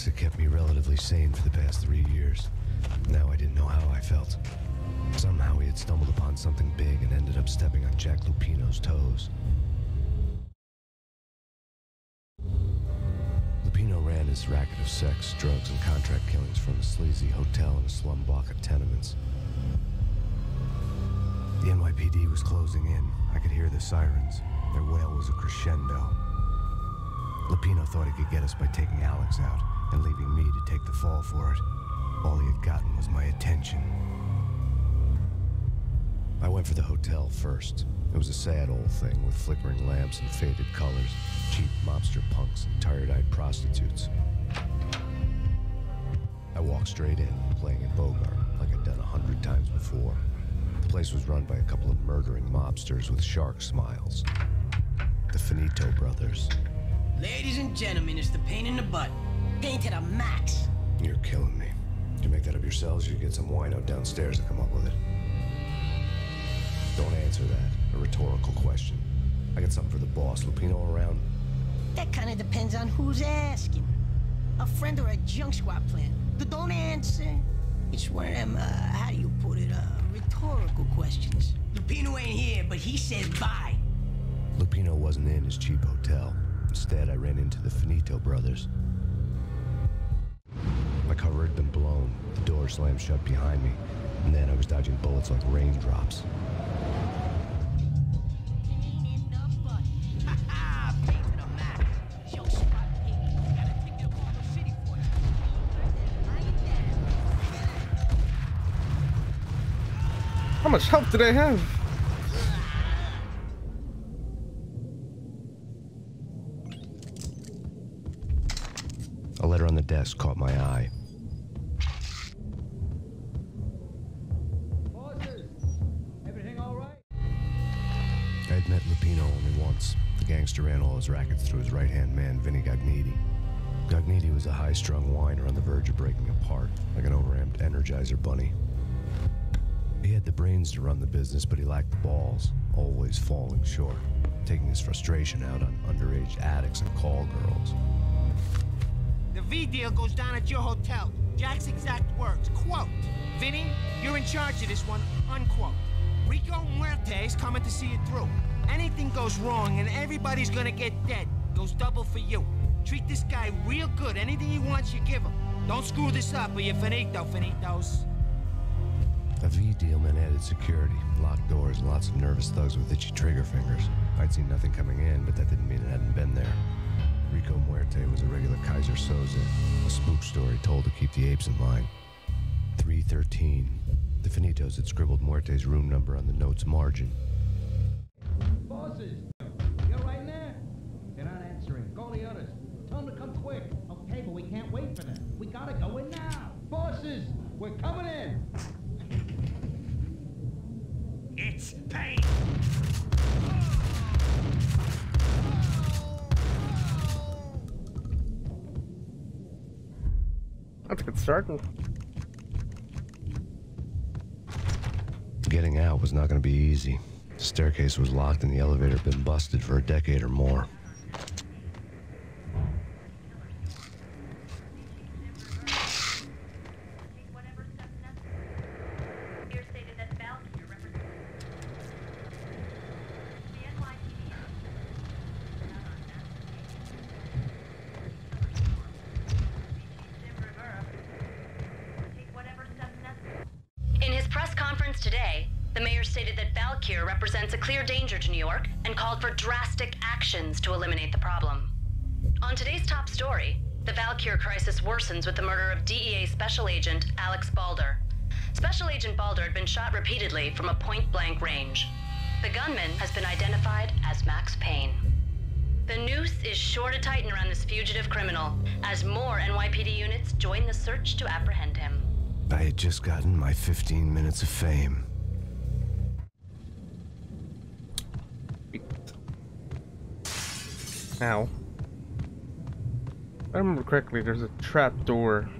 Alex had kept me relatively sane for the past three years. Now I didn't know how I felt. Somehow he had stumbled upon something big and ended up stepping on Jack Lupino's toes. Lupino ran his racket of sex, drugs, and contract killings from a sleazy hotel in a slum block of tenements. The NYPD was closing in. I could hear the sirens. Their wail was a crescendo. Lupino thought he could get us by taking Alex out and leaving me to take the fall for it. All he had gotten was my attention. I went for the hotel first. It was a sad old thing with flickering lamps and faded colors, cheap mobster punks and tired-eyed prostitutes. I walked straight in, playing it Bogart, like I'd done a hundred times before. The place was run by a couple of murdering mobsters with shark smiles. The Finito brothers. Ladies and gentlemen, it's the pain in the butt. Pain to the max. You're killing me. Did you make that up yourselves or you get some wino downstairs to come up with it? Don't answer that. A rhetorical question. I got something for the boss. Lupino around? That kind of depends on who's asking. A friend or a junk squad plan. The don't answer. It's one of them, uh, how do you put it, uh, rhetorical questions. Lupino ain't here, but he said bye. Lupino wasn't in his cheap hotel. Instead, I ran into the Finito brothers. Cover had been blown. The door slammed shut behind me. And then I was dodging bullets like raindrops. Pain in the butt. Ha ha! Pain to the max. Junk squad pain. Got a ticket to Baltimore City for you. Lying down. How much health did I have? A letter on the desk caught my eye. Lupino only once. The gangster ran all his rackets through his right-hand man, Vinnie Gognitti. Gognitti was a high-strung whiner on the verge of breaking apart, like an overamped Energizer bunny. He had the brains to run the business, but he lacked the balls, always falling short, taking his frustration out on underage addicts and call girls. The V deal goes down at your hotel. Jack's exact words, quote, Vinny, you're in charge of this one, unquote. Rico Muerte is coming to see it through. Anything goes wrong and everybody's gonna get dead. Goes double for you. Treat this guy real good. Anything he wants, you give him. Don't screw this up or you're finito, finitos. A V deal meant added security, locked doors, and lots of nervous thugs with itchy trigger fingers. I'd seen nothing coming in, but that didn't mean it hadn't been there. Rico Muerte was a regular Keyser Söze, a spook story told to keep the apes in line. 313. The Finitos had scribbled Muerte's room number on the note's margin. Bosses, you all right in there? They're not answering. Call the others. Tell them to come quick. Okay, but we can't wait for them. We gotta go in now. Bosses, we're coming in. It's pain. That's a good start. Getting out was not going to be easy. The staircase was locked and the elevator had been busted for a decade or more. In his press conference today, the mayor stated that Valkyr represents a clear danger to New York and called for drastic actions to eliminate the problem. On today's top story, the Valkyr crisis worsens with the murder of DEA Special Agent Alex Balder. Special Agent Balder had been shot repeatedly from a point blank range. The gunman has been identified as Max Payne. The noose is sure to tighten around this fugitive criminal as more NYPD units join the search to apprehend him. I had just gotten my 15 minutes of fame. Now, if I remember correctly, there's a trap door.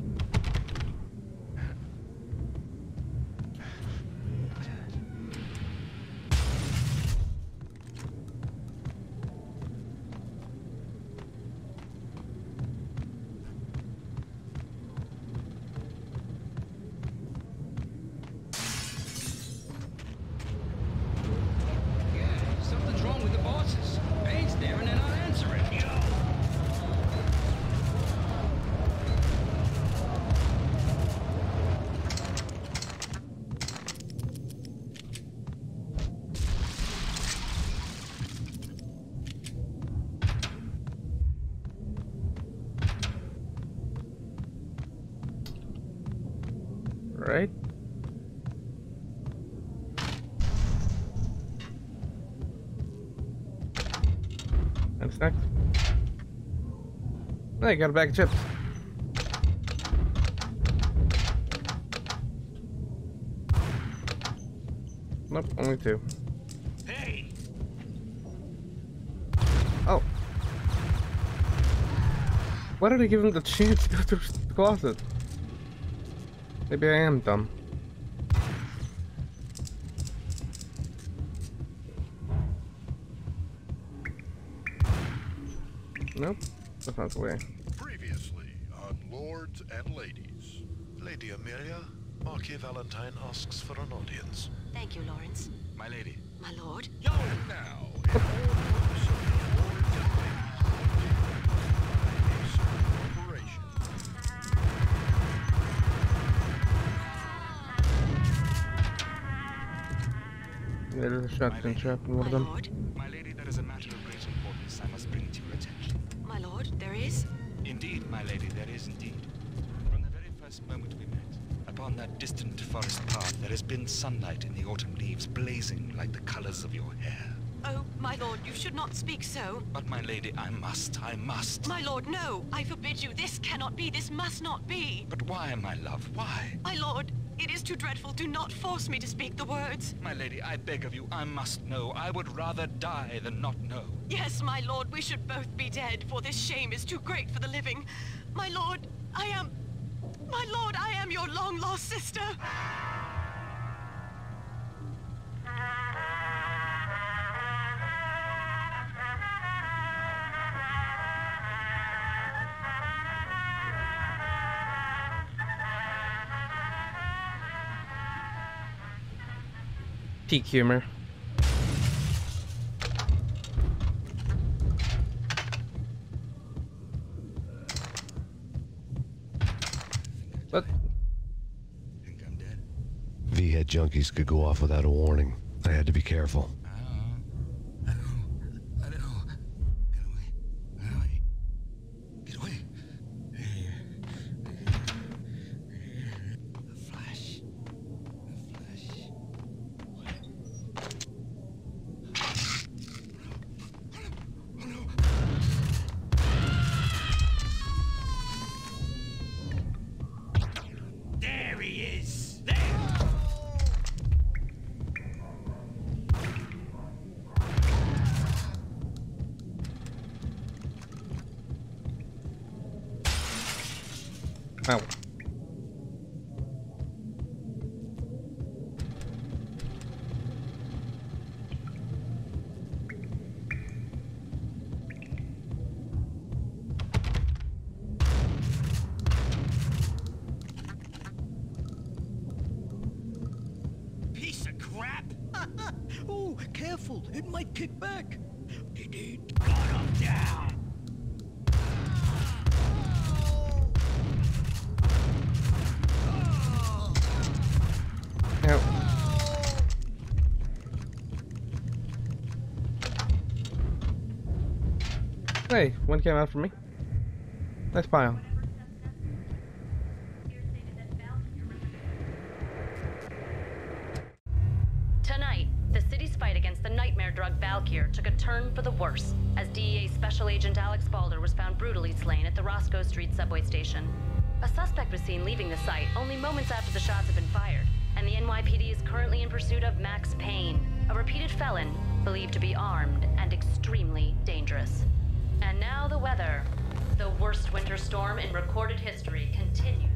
Hey, got a bag of chips. Nope, only two. Hey! Oh. Why did I give him the chance to go through the closet? Maybe I am dumb. Nope, that's not the way. Previously on Lords and Ladies. Lady Amelia, Marquis Valentine asks for an audience. Thank you, Lawrence. My lady. My lord. Yo! Now, in all purpose of the Lords and Ladies, operation. There's a shotgun trap in one My of them. lord. My lady, there is a matter of great importance I must bring to your attention. My lord, there is. Indeed, my lady, there is indeed. First moment we met, upon that distant forest path, there has been sunlight in the autumn leaves blazing like the colors of your hair. Oh, my lord, you should not speak so. But, my lady, I must, I must. My lord, no. I forbid you. This cannot be. This must not be. But why, my love, why? My lord, it is too dreadful. Do not force me to speak the words. My lady, I beg of you, I must know. I would rather die than not know. Yes, my lord, we should both be dead, for this shame is too great for the living. My lord, I am... My lord, I am your long-lost sister. Peak humor. But Think I'm dead? V-head junkies could go off without a warning. I had to be careful. It might kick back. It? Got him down! Ow. Hey, one came out for me. Nice pile. Street subway station. A suspect was seen leaving the site only moments after the shots had been fired, and the NYPD is currently in pursuit of Max Payne, a repeated felon believed to be armed and extremely dangerous. And now the weather. The worst winter storm in recorded history continues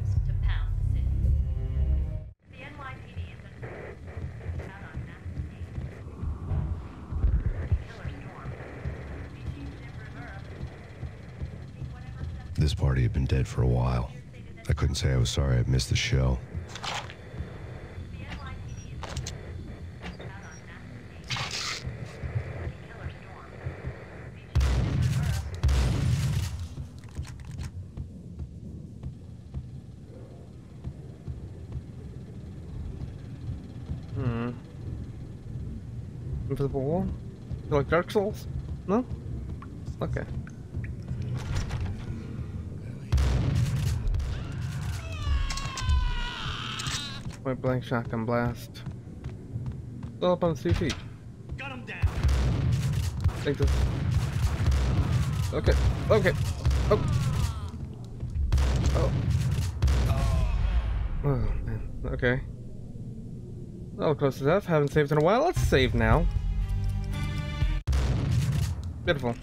party had been dead for a while. I couldn't say I was sorry I'd missed the show. Hmm. Invisible wall? You like Dark Souls? No? Okay. Point blank shotgun blast. Still up on CT. Gun him down. Take this. Okay. Okay. Oh. Oh. Oh man. Okay. Oh, close to death. Haven't saved in a while. Let's save now. Beautiful.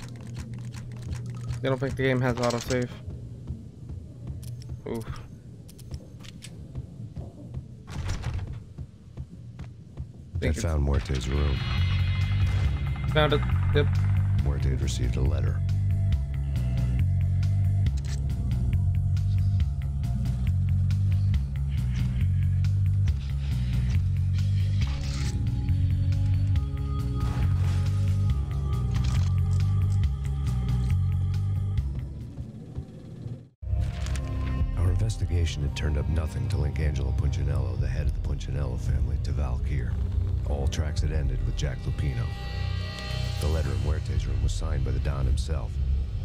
I don't think the game has autosave. Oof. I Think found Muerte's room. Found it. Yep. Muerte had received a letter. Our investigation had turned up nothing to link Angelo Punchinello, the head of the Punchinello family, to Valkyr. All tracks had ended with Jack Lupino. The letter in Muerte's room was signed by the Don himself.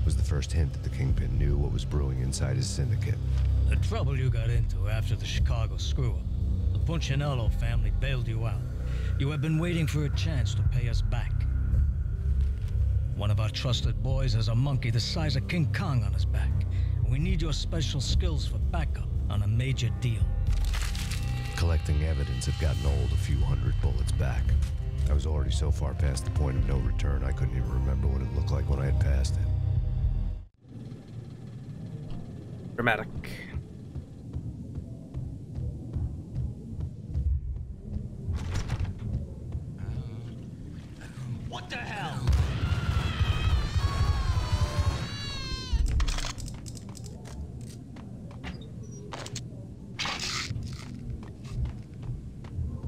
It was the first hint that the Kingpin knew what was brewing inside his syndicate. The trouble you got into after the Chicago screw-up. The Punchinello family bailed you out. You have been waiting for a chance to pay us back. One of our trusted boys has a monkey the size of King Kong on his back. We need your special skills for backup on a major deal. Collecting evidence had gotten old a few hundred bullets back. I was already so far past the point of no return, I couldn't even remember what it looked like when I had passed it. Dramatic.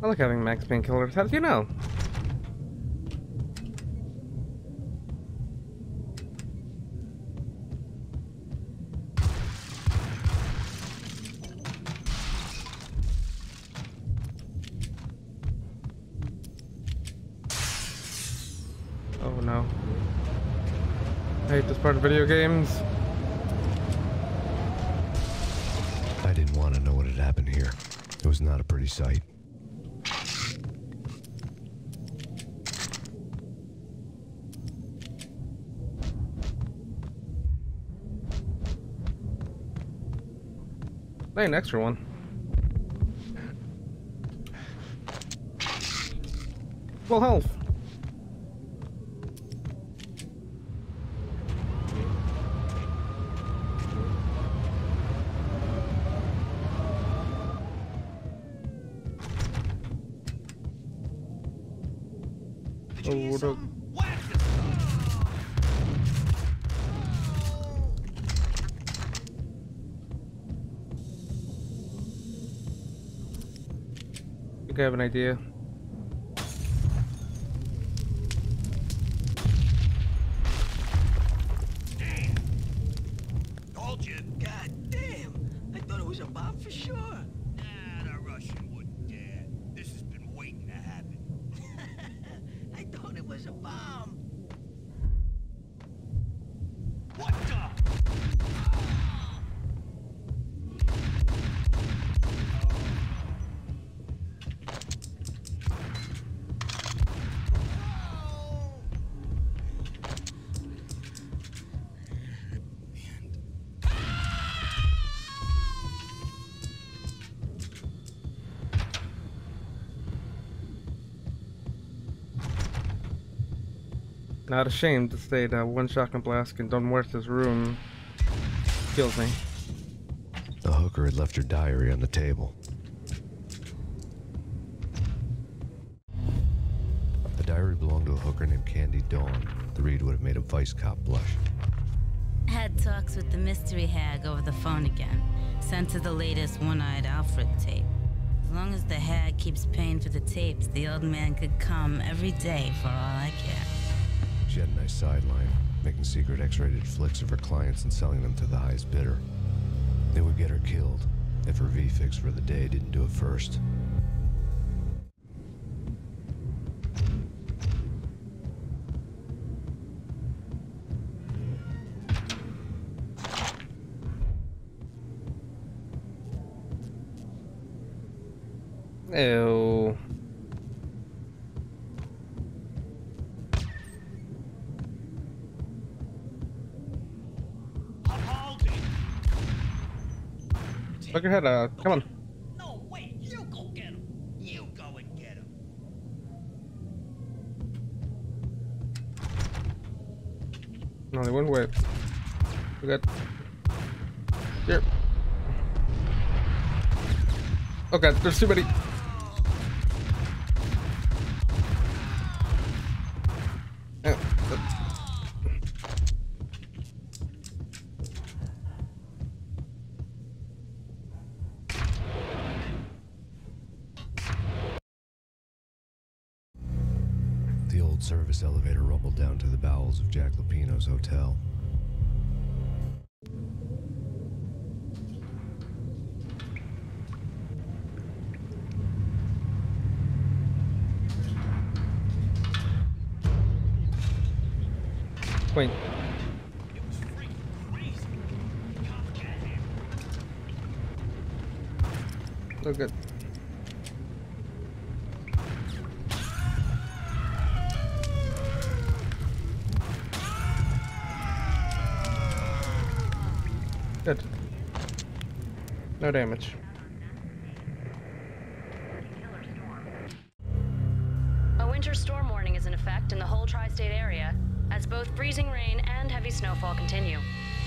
I like having max painkillers. How did you know? Oh no. I hate this part of video games. I didn't want to know what had happened here. It was not a pretty sight. Hey, an extra one. Full health. Did you I have an idea. Not ashamed to say that one shotgun blast in Don Muerte's room kills me. The hooker had left her diary on the table. The diary belonged to a hooker named Candy Dawn. The read would have made a vice cop blush. Had talks with the mystery hag over the phone again. Sent her the latest one-eyed Alfred tape. As long as the hag keeps paying for the tapes, the old man could come every day for all I care. Nice sideline, making secret X-rated flicks of her clients and selling them to the highest bidder. They would get her killed if her V-fix for the day didn't do it first. Ew. Look your head out. Come on. No, wait, you go get him. You go and get him. Only one way. We got. Here. Okay, there's too many. Old service elevator rumbled down to the bowels of Jack Lupino's hotel. Wait. Look good. No damage. A winter storm warning is in effect in the whole tri state area as both freezing rain and heavy snowfall continue.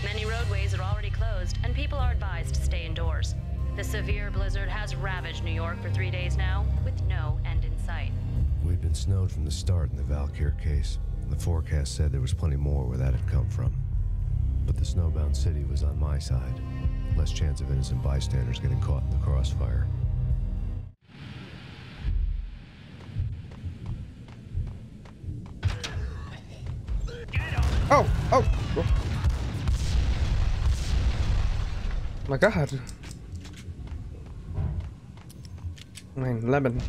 Many roadways are already closed, and people are advised to stay indoors. The severe blizzard has ravaged New York for three days now, with no end in sight. We'd been snowed from the start in the Valkyr case. The forecast said there was plenty more where that had come from. But the snowbound city was on my side. Less chance of innocent bystanders getting caught in the crossfire. Oh, oh, oh. My god. Mein Leben.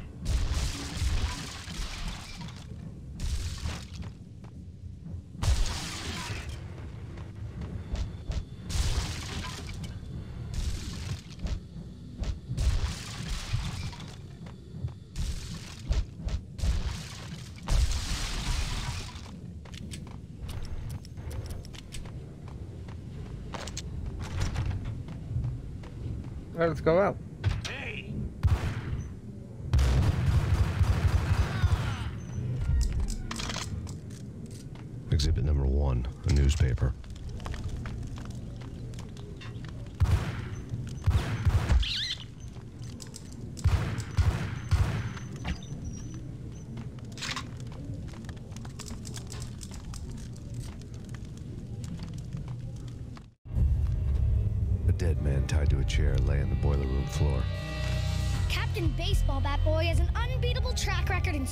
Alright, let's go out. Exhibit number one, a newspaper.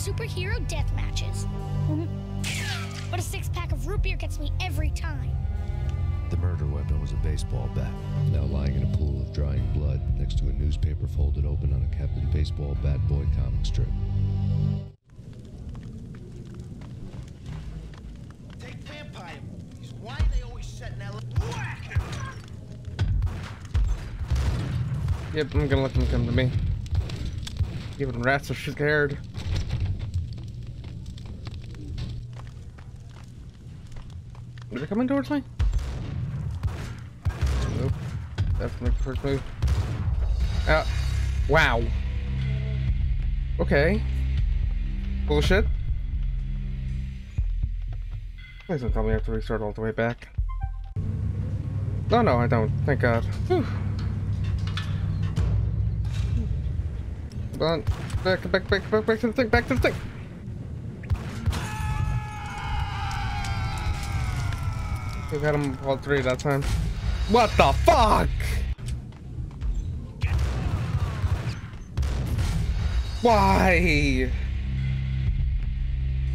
Superhero death matches. But a six pack of root beer gets me every time. The murder weapon was a baseball bat, now lying in a pool of drying blood next to a newspaper folded open on a Captain Baseball Bat Boy comic strip. Take vampire movies. Why are they always set in L.A.? Whack! Yep, I'm gonna let them come to me. Even rats are scared. Coming towards me? Nope. That's the first move. Uh, wow. Okay. Bullshit. Please don't tell me I have to restart all the way back. No, no, I don't. Thank God. Whew. Come on. Back, back, back, back, back to the thing, back to the thing. We got them all three that time. What the fuck? Why?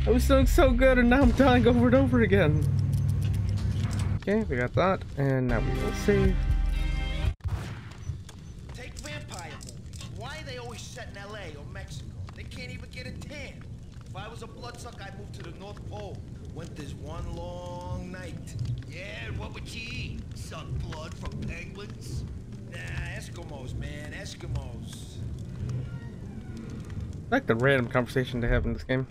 I was doing so good and now I'm dying over and over again. Okay, we got that, and now we will save. Take vampire movies. Why are they always set in L.A. or Mexico? They can't even get a tan. If I was a bloodsucker, I'd move to the North Pole. Winter's one long night. Yeah, and what would you eat? Suck blood from penguins? Nah, Eskimos, man, Eskimos. I like the random conversation they have in this game.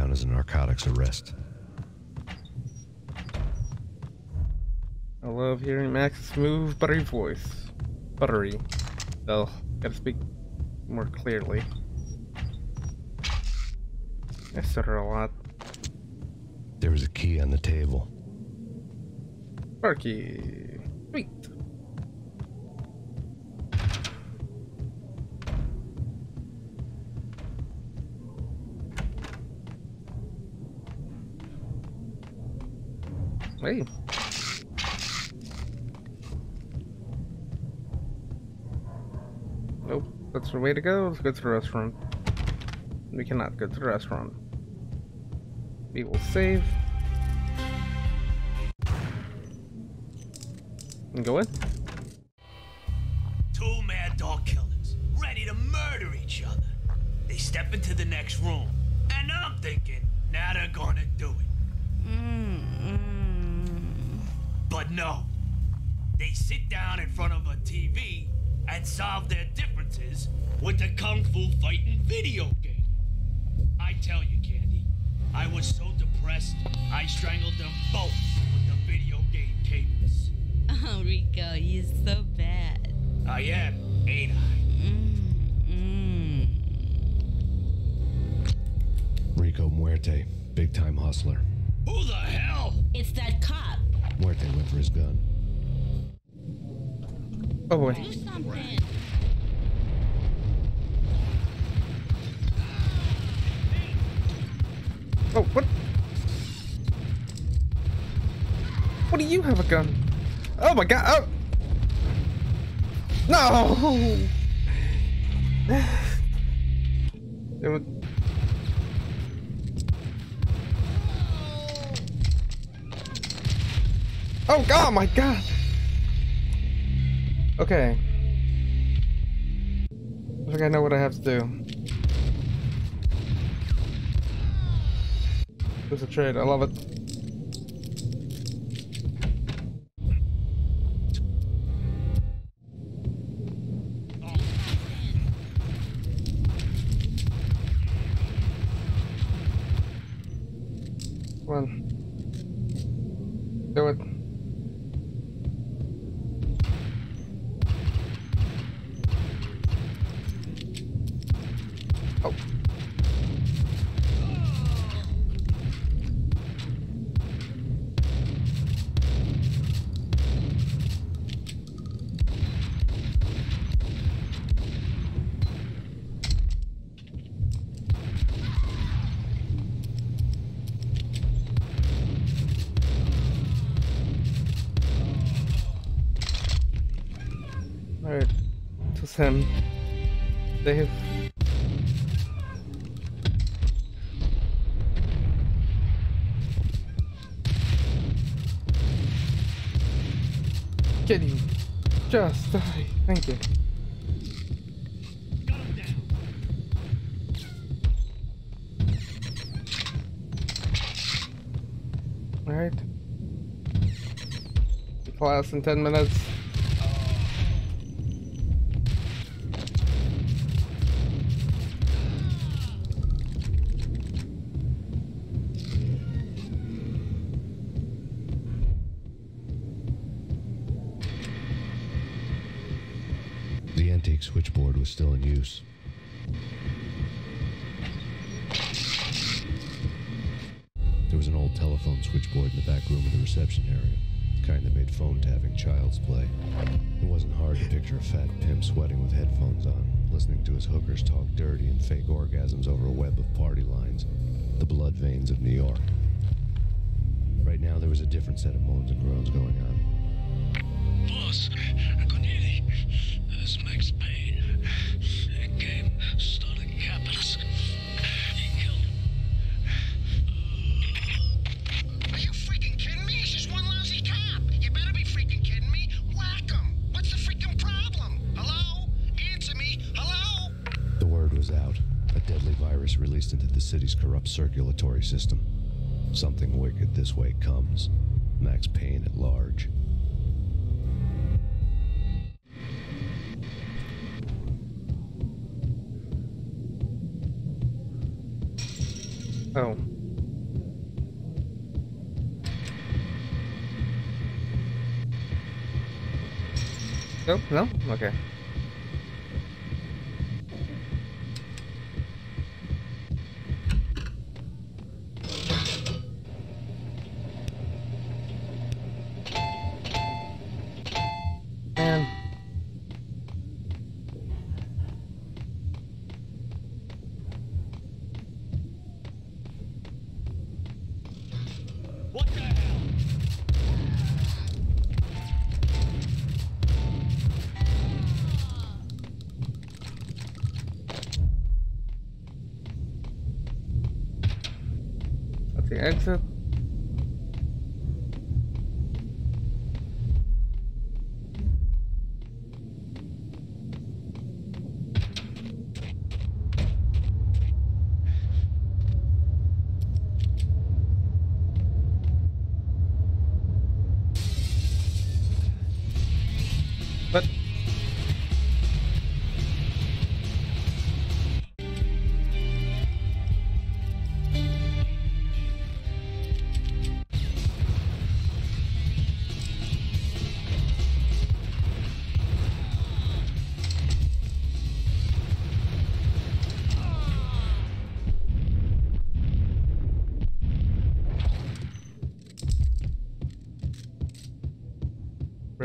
Down as a narcotics arrest. I love hearing Max's smooth, buttery voice. Buttery. Though, gotta speak more clearly. I stutter a lot. There was a key on the table. Sparky. Sweet. Hey. Nope, that's the way to go. Let's go to the restaurant. We cannot go to the restaurant. We will save. And go in. Muerte, big time hustler. Who the hell? It's that cop. Muerte went for his gun. Oh boy. Do something. Oh, what? What do you have a gun? Oh my god! Oh! No! It would... Oh god, my god! Okay. I think I know what I have to do. There's a trade, I love it. Come on. Do it. To Sam. Dave. Can you just die? Thank you. Alright. Class in 10 minutes. System. Something wicked this way comes. Max Payne at large. Oh. oh nope, no? Okay. That's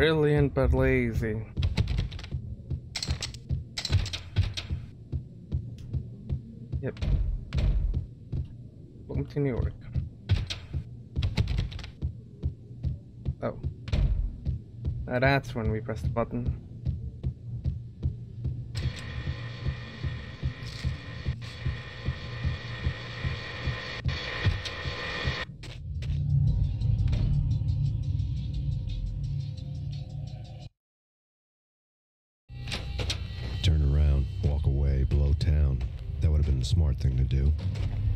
brilliant but lazy. Yep. Welcome to New York. Oh. Now that's when we press the button.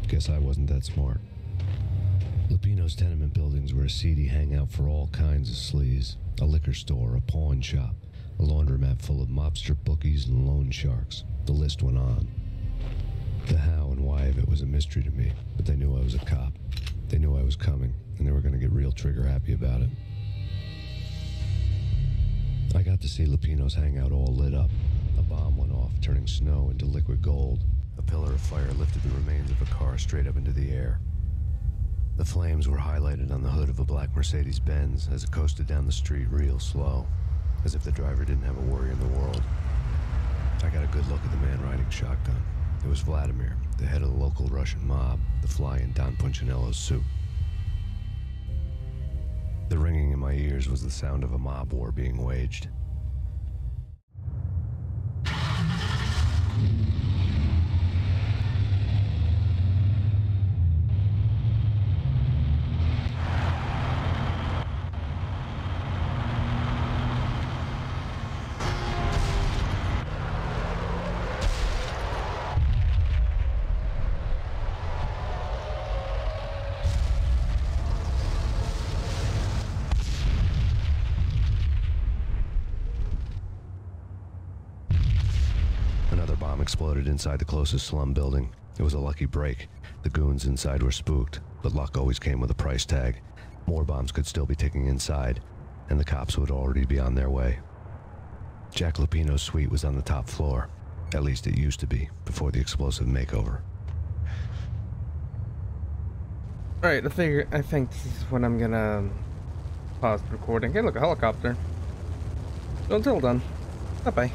Guess I wasn't that smart. Lupino's tenement buildings were a seedy hangout for all kinds of sleaze. A liquor store, a pawn shop, a laundromat full of mobster bookies and loan sharks. The list went on. The how and why of it was a mystery to me, but they knew I was a cop. They knew I was coming, and they were going to get real trigger happy about it. I got to see Lupino's hangout all lit up. A bomb went off, turning snow into liquid gold. Pillar of fire lifted the remains of a car straight up into the air. The flames were highlighted on the hood of a black Mercedes Benz as it coasted down the street real slow, as if the driver didn't have a worry in the world. I got a good look at the man riding shotgun. It was Vladimir, the head of the local Russian mob, the fly in Don Punchinello's suit. The ringing in my ears was the sound of a mob war being waged. Another bomb exploded inside the closest slum building. It was a lucky break. The goons inside were spooked, but luck always came with a price tag. More bombs could still be ticking inside, and the cops would already be on their way. Jack Lupino's suite was on the top floor. At least it used to be, before the explosive makeover. Alright, I figure I think this is when I'm gonna um, pause recording. Hey look, a helicopter. Until then, bye bye.